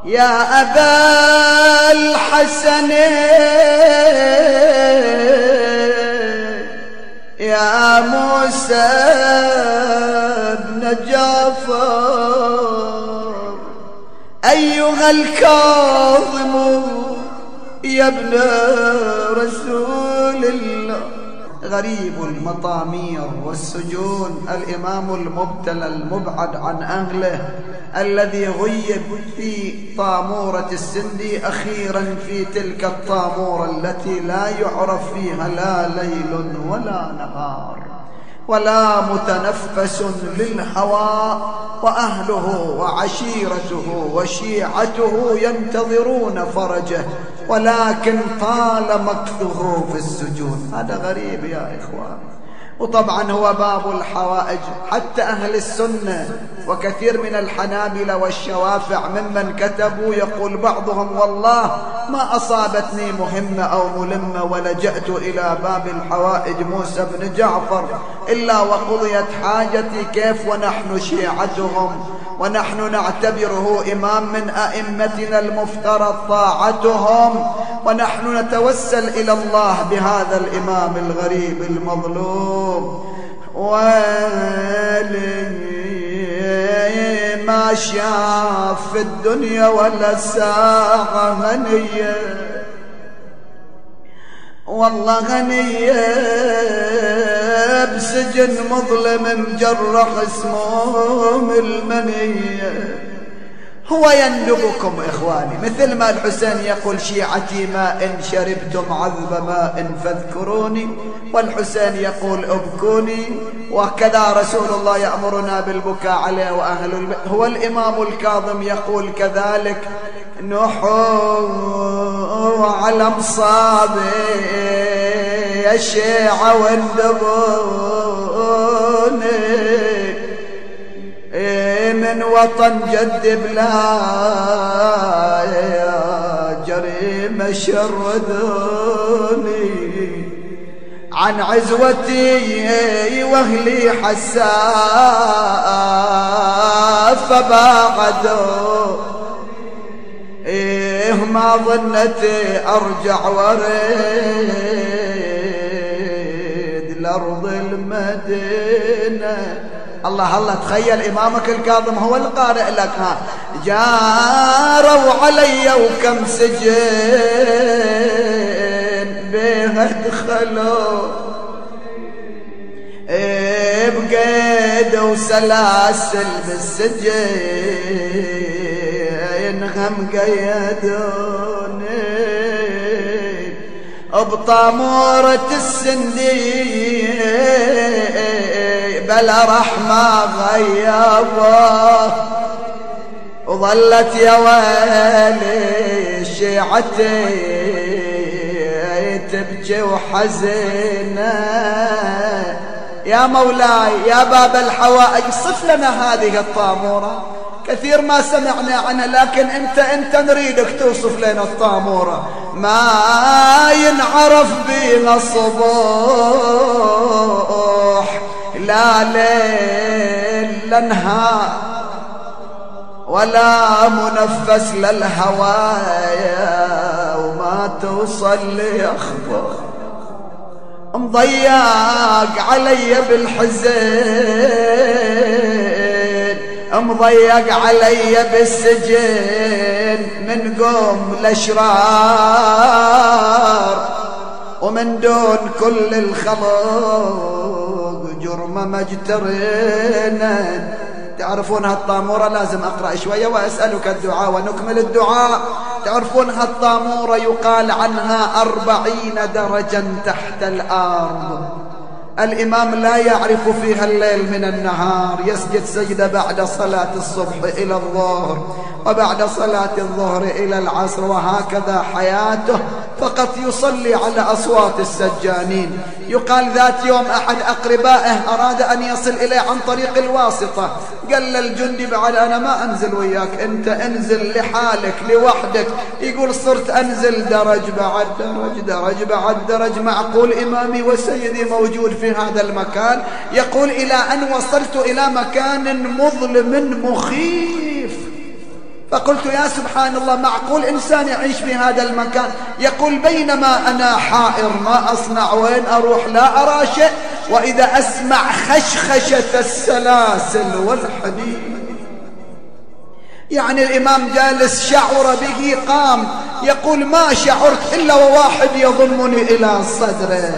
يا أبا الحسن يا موسى بن جعفر أيها الكاظم يا ابن رسول الله. غريب المطامير والسجون الإمام المبتلى المبعد عن أهله. الذي غيب في طامورة السندي أخيرا في تلك الطامورة التي لا يعرف فيها لا ليل ولا نهار ولا متنفس للهواء وأهله وعشيرته وشيعته ينتظرون فرجه ولكن طال مكثه في السجون هذا غريب يا إخوان. وطبعا هو باب الحوائج حتى أهل السنة وكثير من الحنابلة والشوافع ممن كتبوا يقول بعضهم والله ما أصابتني مهمة أو ملمة ولجأت إلى باب الحوائج موسى بن جعفر إلا وقضيت حاجتي كيف ونحن شيعتهم ونحن نعتبره إمام من أئمتنا المفترض طاعتهم. ونحن نتوسل إلى الله بهذا الإمام الغريب المظلوم. ولي ما شاف في الدنيا ولا ساعة هنية والله غنية بسجن مظلم مجرح اسمه المنيه هو يندبكم إخواني. مثل ما الحسين يقول شيعتي ما إن شربتم عذب ماء فاذكروني والحسين يقول ابكوني. وكذا رسول الله يأمرنا بالبكاء عليه وأهل البيت. هو الإمام الكاظم يقول كذلك نحو على مصابي الشيعة واندبوني من وطن جد بلا جريمة شردوني عن عزوتي وأهلي حساف فباعدوا إيه ما ظنت أرجع وريد لارض المدينة. الله الله تخيل إمامك الكاظم هو القارئ لك ها. جاروا علي وكم سجن بيها دخلوا بقيد وسلاسل بالسجن هم قيدوني. بطامورة السندين بلا رحمة غيابه وظلت يا ويلي شيعتي تبكي وحزينة. يا مولاي يا باب الحوائج صف لنا هذه الطامورة. كثير ما سمعنا عنها لكن انت انت نريدك توصف لنا الطامورة. ما ينعرف بينا الصبوح لا ليل لا نهار ولا منفس للهوايا وما توصل لي أخبار. مضيق علي بالحزين مضيق علي بالسجن من قوم الأشرار. ومن دون كل الخلق جرم مجترنا تعرفون هالطامورة لازم أقرأ شوية وأسألك الدعاء ونكمل الدعاء. تعرفون هالطامورة يقال عنها أربعين درجا تحت الأرض. الإمام لا يعرف فيها الليل من النهار. يسجد سجدة بعد صلاة الصبح إلى الظهر وبعد صلاة الظهر إلى العصر وهكذا حياته. فقط يصلي على أصوات السجانين. يقال ذات يوم أحد أقربائه أراد أن يصل إليه عن طريق الواسطة. قال للجندي بعد أنا ما أنزل وياك أنت أنزل لحالك لوحدك. يقول صرت أنزل درج بعد درج درج بعد درج. معقول إمامي وسيدي موجود في هذا المكان؟ يقول إلى أن وصلت إلى مكان مظلم مخيف. فقلت يا سبحان الله معقول إنسان يعيش في هذا المكان؟ يقول بينما أنا حائر ما أصنع وين أروح؟ لا أرى شيء. وإذا أسمع خشخشة السلاسل والحديد. يعني الإمام جالس شعر به قام يقول ما شعرت إلا وواحد يضمني إلى صدره.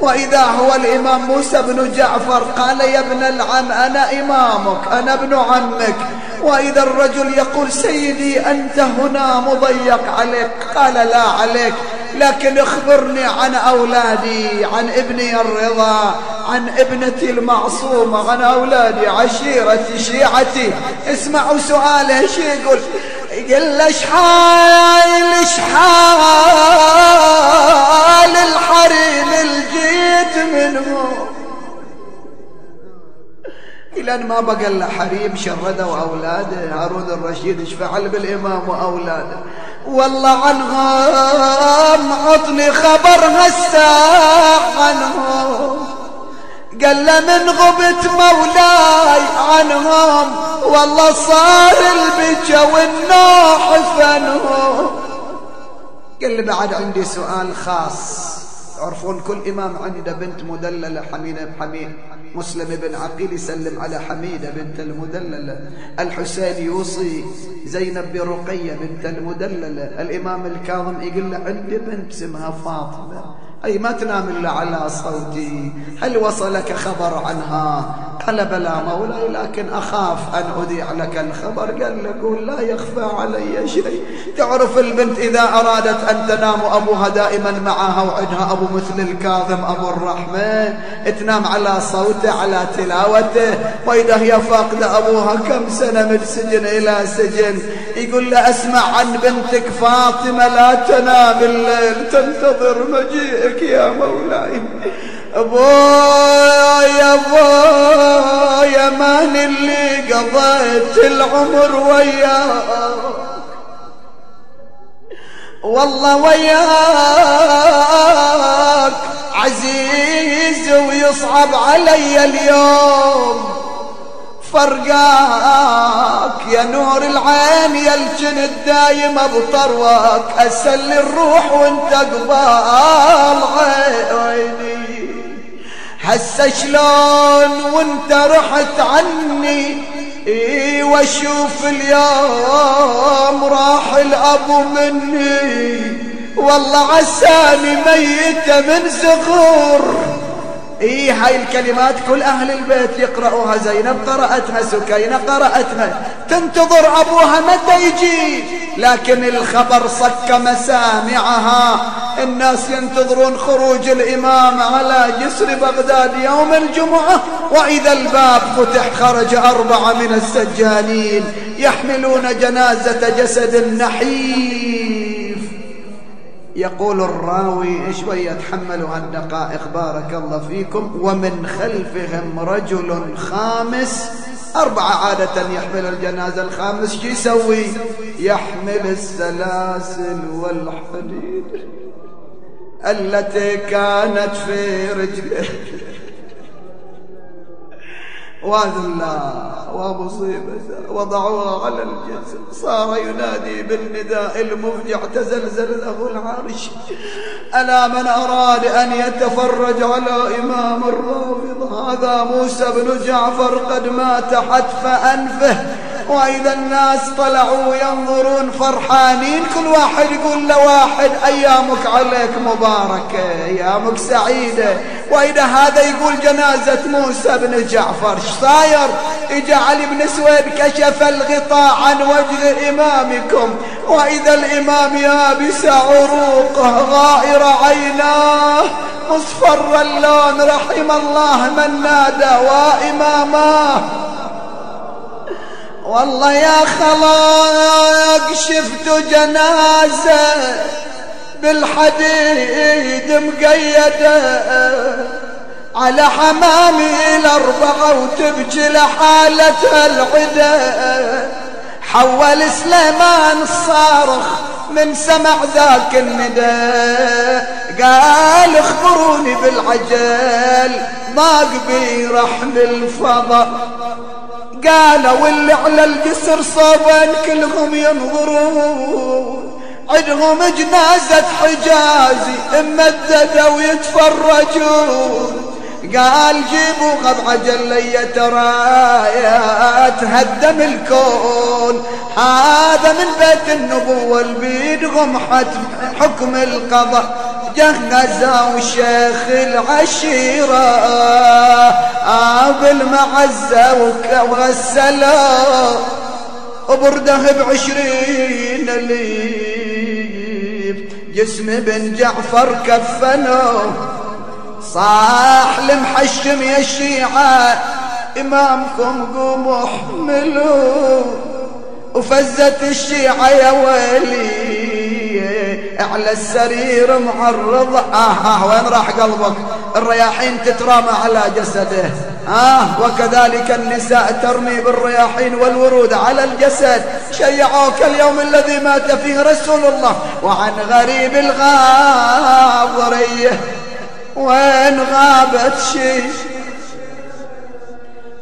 وإذا هو الإمام موسى بن جعفر قال يا ابن العم أنا إمامك أنا ابن عمك. وإذا الرجل يقول سيدي أنت هنا مضيق عليك. قال لا عليك. لكن اخبرني عن أولادي عن ابني الرضا عن ابنتي المعصومة عن أولادي عشيرتي شيعتي. اسمعوا سؤاله شو يقول؟ يقول له شحال شحال الحريم الجيت منهم إلى أن ما بقى إلا حريم شردوا أولاده هارون الرشيد إيش فعل بالإمام وأولاده؟ والله عنهم عطني خبر هالساعة عنهم. قال من غبت مولاي عنهم والله صار البكا والنوح فنهم. قال بعد عندي سؤال خاص. تعرفون كل إمام عنده بنت مدللة حميدة بحميد مسلم بن عقيل يسلم على حميدة بنت المدللة الحسين يوصي زينب برقية بنت المدللة الإمام الكاظم يقول له عندي بنت اسمها فاطمة. أي ما تنام إلا على صوتي. هل وصلك خبر عنها؟ قال بلى مولاي لكن أخاف أن أذيع لك الخبر. قال له لا يخفى علي شيء. تعرف البنت إذا أرادت أن تنام أبوها دائما معها وعدها أبو مثل الكاظم أبو الرحمة تنام على صوته على تلاوته. وإذا هي فاقدة أبوها كم سنة من سجن إلى سجن. يقول له أسمع عن بنتك فاطمة لا تنام الليل تنتظر مجيئك يا مولاي. أبويا أبويا من اللي قضيت العمر وياه والله وياك عزيز ويصعب علي اليوم. فرقاك يا نور العين يا الجن الدايم بطروك اسل الروح وانت قبال عيني هسه شلون وانت رحت عني؟ اي وأشوف اليوم راح الأبو مني. والله عساني ميتة من صغور اي هاي الكلمات كل أهل البيت يقرأوها. زينب قرأتها سكينة قرأتها تنتظر أبوها متى يجي؟ لكن الخبر صك مسامعها. الناس ينتظرون خروج الإمام على جسر بغداد يوم الجمعة. وإذا الباب فتح خرج أربعة من السجانين يحملون جنازة جسد نحيف يقول الراوي شوية تحملوا هالدقائق بارك الله فيكم؟ ومن خلفهم رجل خامس أربعة عادة يحمل الجنازة الخامس. شو يسوي؟ يحمل السلاسل والحديد التي كانت في رجله. وذلا ومصيبة وضعوها على الجسد صار ينادي بالنداء المفجع تزلزل له العرش. ألا من أراد أن يتفرج على إمام الرافض؟ هذا موسى بن جعفر قد مات حتف أنفه. وإذا الناس طلعوا ينظرون فرحانين كل واحد يقول لواحد أيامك عليك مباركة أيامك سعيدة. وإذا هذا يقول جنازة موسى بن جعفر صاير؟ إجا علي بن سويد كشف الغطاء عن وجه إمامكم. وإذا الإمام يابس عروقه غائر عيناه. مصفر اللون رحم الله من نادى وإماماه. والله يا خلاق شفت جنازة بالحديد مقيدة على حمامي الأربعة وتبكي لحالتها العدا حول سليمان الصارخ من سمع ذاك الندى. قال اخبروني بالعجل ضاق بي رحل الفضل قالوا اللي على الجسر صوبا كلهم ينظرون. عندهم جنازة حجازي ممددة ويتفرجون. قال جيبوا قطع جلية ترى تهدم الكون. هذا من بيت النبوة البيد حتم حكم القضاء. جهزوا شيخ العشيرة. بالمعزة وغسلوا وبردة بعشرين الليف جسم بن جعفر كفنوا صاح المحشم يا الشيعة إمامكم قوموا أحملوا وفزت الشيعة يا ويلي على السرير معرض. آه, آه وين راح قلبك؟ الرياحين تترامى على جسده. آه وكذلك النساء ترمي بالرياحين والورود على الجسد. شيعوك اليوم الذي مات فيه رسول الله وعن غريب الغاضريه وين غابت شي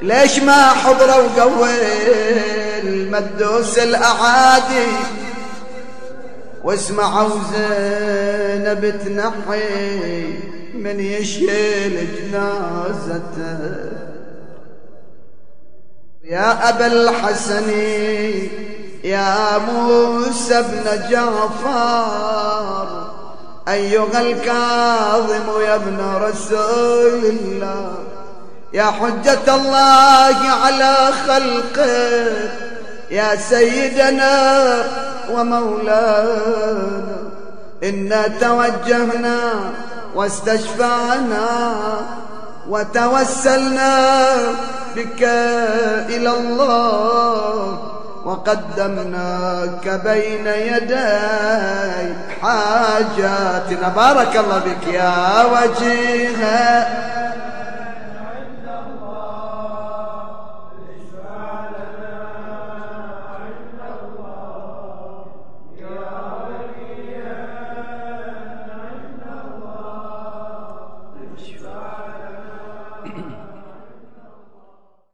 ليش ما حضروا قوي المدوس الأعادي؟ واسمعوا زينب تنحي من يشيل جنازته. يا أبا الحسن يا موسى بن جعفر أيها الكاظم يا ابن رسول الله يا حجة الله على خلقه يا سيدنا ومولانا. إنا توجهنا واستشفعنا وتوسلنا بك إلى الله وقدمناك بين يدي حاجاتنا. بارك الله بك يا وجيه